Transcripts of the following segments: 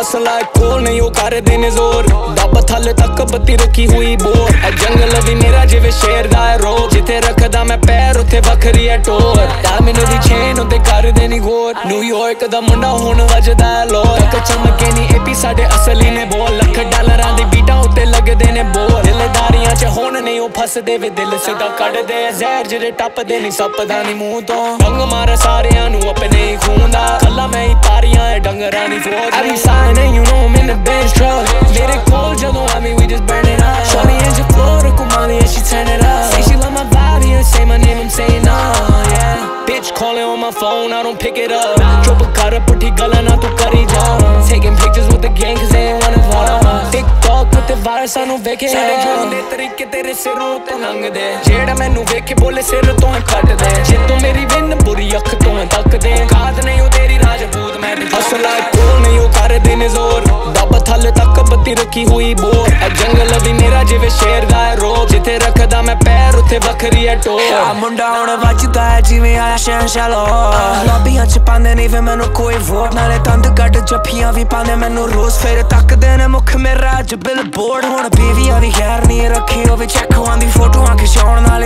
ਅਸਲਾ ਕੋਲ ਨਹੀਂ, ਉਹ ਕਰਦੇ ਨੇ ਜ਼ੋਰ। ਦੱਬ ਥੱਲੇ ਤੱਕ ਬੱਤੀ ਰੱਖੀ ਹੋਈ ਬੋਰ। ਇਹ ਜੰਗਲ ਵੀ ਮੇਰਾ ਜਿਵੇਂ ਸ਼ੇਰ ਦਾ ਹੈ ਜਿੱਥੇ ਰੱਖਦਾ ਮੈਂ ਪੈਰ, ਉੱਥੇ ਵੱਖਰੀ ਹੈ ਟੋਰ। ਡਾਮਿਨੋ ਦੀ ਚੇਨ ਉੱਤੇ ਕਰਦੇ ਨਹੀਂ ਗੋਰ। ਨਿਊਯਾਰਕ ਦਾ ਮੁੰਡਾ ਹੁਣ ਵੱਜਦਾ ਲੋਰ। ਇੱਕ ਚਮਕੇ ਨਹੀਂ ਏਪੀ ਸਾਡੇ ਅਸਲੀ ਨੇ ਬੋਲ। ਲੱਖ ਡਾਲਰਾਂ ਦੀ ਬੀਟਾਂ ਉੱਤੇ ਲੱਗਦੇ ਨੇ ਬੋਲ। ਦਿਲਦਾਰੀਆਂ 'ਚ ਹੁਣ ਨਹੀਂ, ਉਹ ਫਸਦੇ ਵੇ ਦਿਲ ਸਿੱਧਾ ਕੱਢਦੇ ਜ਼ਹਿਰ ਜਿਹੜੇ ਟੱਪਦੇ ਨਹੀਂ ਸੱਪਦਾ ਨਹੀਂ ਮੂੰਹ ਤੋਂ। ਡੰਗ ਮਾਰ ਸਾਰਿਆਂ ਨੂੰ ਆਪਣੇ ਹੀ ਖੂਨ ਦਾ। I be signing you know I'm in the bench truck ਮੇਰੇ ਕੋਲ ਜਦੋਂ ਆਵੀਂ we just burn it up Shawty in your Florida Kumali and she turn it up Say she love my body and say my name I'm saying no yeah Bitch calling on my phone I don't pick it up ਚੁੱਪ ਕਰ ਪੁੱਠੀ ਗੱਲਾਂ ਨਾ ਤੂੰ ਕਰੀ ਜਾ Taking pictures with the gang cause they ain't one of us TikTok ਉੱਤੇ virus ਸਾਨੂੰ ਵੇਖੇ ਸਾਡੇ ਜੋਨ ਦੇ ਤਰੀਕੇ ਤੇਰੇ ਸਿਰੋਂ ਤੋਂ ਲੰਘਦੇ ਜਿਹੜਾ ਮੈਨੂੰ ਵੇਖੇ ਬੋਲੇ ਸਿਰ ਤੋਂ ਜੇ ਮੇਰੀ ਵਿੰਨ ਬੁਰੀ ਅੱਖ ਤੋਂ ਹੀ ਤੱਕਦੇ ਕਾਦ ਨਹੀਂ ਉਹ ਤੇਰੀ ਰਾਜਪੂਤ ਤੱਕ ਰੱਖੀ ਹੋਈ ਬੋਰ। ਇਹ ਜੰਗਲ ਵੀ ਮੇਰਾ ਜਿਵੇਂ ਸ਼ੇਰ ਦਾ ਹੈ ਰੋ ਜਿੱਥੇ ਰੱਖਦਾ ਮੈਂ ਪੈਰ, ਉੱਥੇ ਵੱਖਰੀ ਹੈ ਟੋਰ ਆ ਮੁੰਡਾ ਹੁਣ ਵੱਜਦਾ ਹੈ ਜਿਵੇਂ ਆਇਆ ਸ਼ਹਿਨਸ਼ਾਲੋ ਲੌਬੀਆਂ ਚ ਪਾਉਂਦੇ ਨਹੀਂ ਵੇ ਮੈਨੂੰ ਕੋਈ ਵੋਟ ਨਾਲੇ ਤੰਦ ਕੱਢ ਜੱਫੀਆਂ ਵੀ ਪਾਉਂਦੇ ਮੈਨੂੰ ਰੋਜ਼। ਫੇਰ ਤੱਕਦੇ ਨੇ ਮੁਖ ਮੇਰਾ ਅੱਜ ਬਿਲਬੋਰਡ ਹੁਣ ਬੀਵੀਆਂ ਦੀ ਖੈਰ ਨਹੀਂ ਰੱਖੀ, ਉਹ ਵੀ ਚੈੱਕ ਦੀ ਫੋਟੋਆਂ ਖਿਚਾਉਣ ਨਾਲ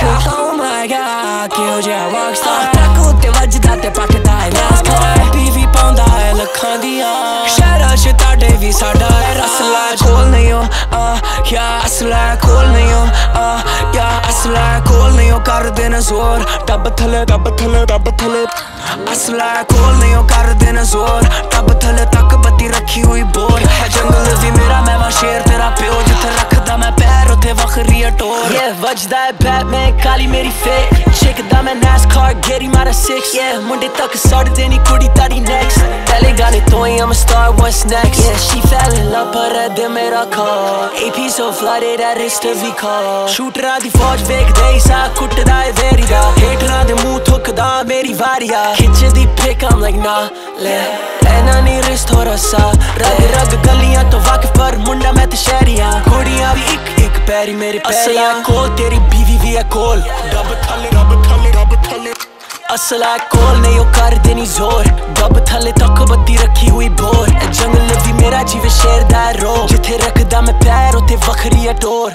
ਦੇਵਾਂ ਚੱਕ ਓ ਮਾਈ ਗॉड ਕਿਉਂ ਰੌਕਸਟਾਰ ਟੱਕ ਉੱਤੇ ਵੱਜਦਾ ਤੇ ਪੱਟਦਾ ਹੈ ਨਾਸਕਾਰ ਬੀਵੀ ਪਾਉਂਦਾ ਹੈ ਲੱਖਾਂ ਦੀਆਂ। ਸ਼ਹਿਰਾਂ ਚ ਤੁਹਾਡੇ ਵੀ ਸਾਡਾ ਹੈ। ਅਸਲਾ ਕੋਲ ਨਹੀਂ ਹੋ ਆ ਯਾ ਅਸਲਾ ਕੋਲ ਨਹੀਂ ਹੋ ਆ ਯਾ ਅਸਲਾ ਕੋਲ ਨਹੀਂ ਹੋ। ਕਰਦੇ ਨੇ ਜ਼ੋਰ, ਟੱਬ ਥਲੇ ਟੱਬ ਥਲੇ ਟੱਬ ਥਲੇ। ਅਸਲਾ ਕੋਲ ਨਹੀਂ ਹੋ ਕਰਦੇ ਨੇ ਜ਼ੋਰ, ਟੱਬ ਥਲੇ ਤੱਕ ਬੱਤੀ ਰੱਖੀ ਹੋਈ ਬੋਰ। ਹੈ ਜੰਗਲ ਵੱਖਰੀ ਹੈ ਟੋਰ Yeah, ਵੱਜਦਾ ਹੈ ਬੈਟਮੈਨ ਕਾਲੀ ਮੇਰੀ ਫੇ ਛਿਕਦਾ ਮੈਂ NASCAR ਗੇਰੀ ਮਾਰਾ 6 Yeah, ਮੁੰਡੇ ਤੱਕ ਸੜਦੇ ਨਹੀਂ ਕੁੜੀ ਤਾਰੀ next. ਪਹਿਲੇ ਗਾਣੇ ਤੋਂ ਹੀ I'm a star, what's next? Yeah, she fell in ਪਰ ਇਹ ਮੇਰਾ call. AP so flooded that it's to be ਸ਼ੂਟਰਾਂ ਦੀ ਫੌਜ ਵੇਖਦੇ ਹੀ ਸਾ ਕੁੱਟਦਾ ਏ ਵੇਰੀ ਦਾ ਹੇਠਾਂ ਦੇ ਮੂੰਹ ਥੁੱਕਦਾ ਮੇਰੀ ਵਾਰੀ ਖਿੱਚਦੀ ਪਿਕ I'm like nah, ਲੈ। ਐਨਾ ਨਹੀਂ ਰਿਸ ਥੋੜਾ ਸਾ। ਰਗ ਰਗ ਗਲੀਆਂ ਤੋਂ ਵਾਕਿਫ ਮੇਰੇ ਪੈਰੀਆਂ ਕੋਲ ਤੇਰੀ ਬੀਵੀ ਵੀ ਹੈ ਕੋਲ ਰੱਬ ਥੱਲੇ ਰੱਬ ਥੱਲੇ ਰੱਬ ਥੱਲੇ ਅਸਲਾ ਕੋਲ ਨਹੀਂ ਉਹ ਕਰਦੇ ਨਹੀਂ ਜ਼ੋਰ ਡੱਬ ਥੱਲੇ ਤੱਕ ਬੱਤੀ ਰੱਖੀ ਹੋਈ ਬੋਰ ਜੰਗਲ ਵੀ ਮੇਰਾ ਜੀਵੇ ਸ਼ੇਰ ਦਾ ਰੋ ਜਿੱਥੇ ਰੱਖਦਾ ਮੈਂ ਪੈਰ ਉੱਥੇ ਵੱਖਰੀ ਹੈ ਟੋਰ